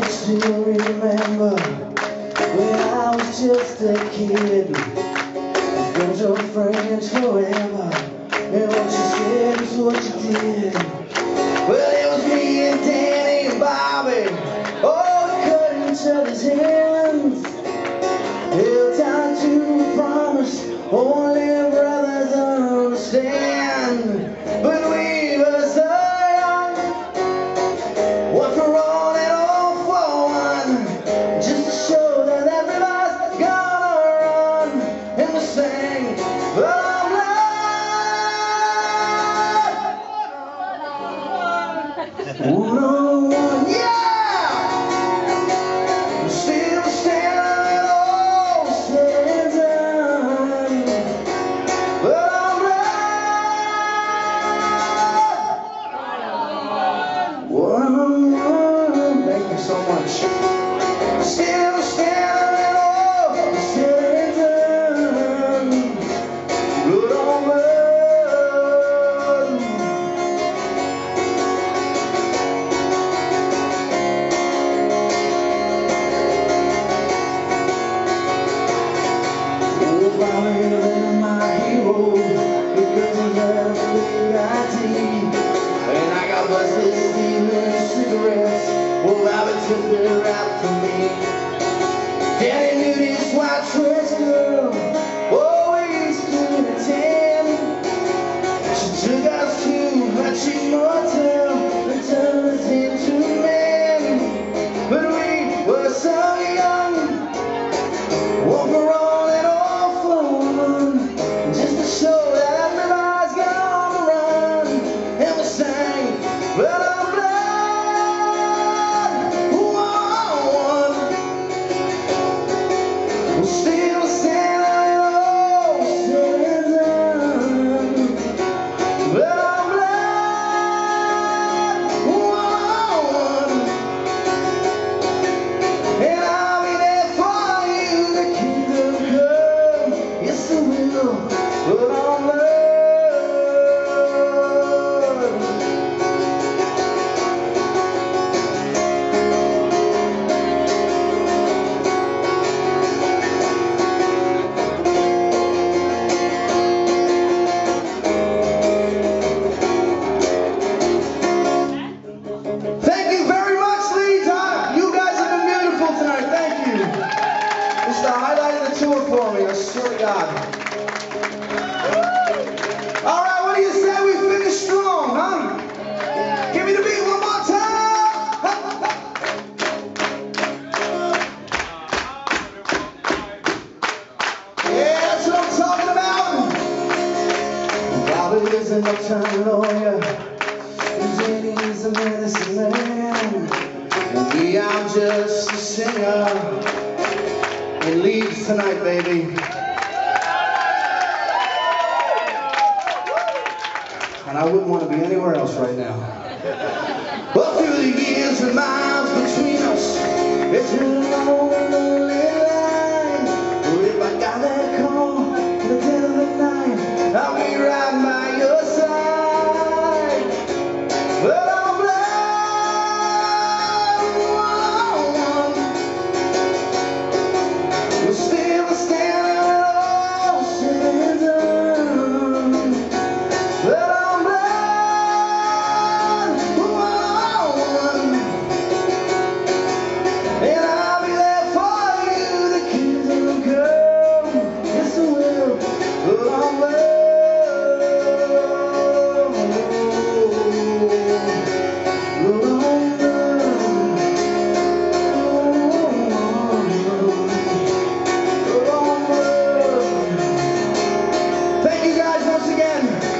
still remember when I was just a kid. Friends your friends forever, and what you said is what you did. Well, it was me and Danny and Bobby, oh, we cut each other's hands. Held tight to a promise, only so much. Took the rap from me. Knew this white dress God. All right, what do you say we finish strong, huh? Give me the beat one more time. Yeah, that's what I'm talking about. Bobby is an uptown lawyer. A medicine man. Just a singer. And leaves tonight, baby. I wouldn't want to be anywhere else right now. But through the years and miles between us, it's guys once again.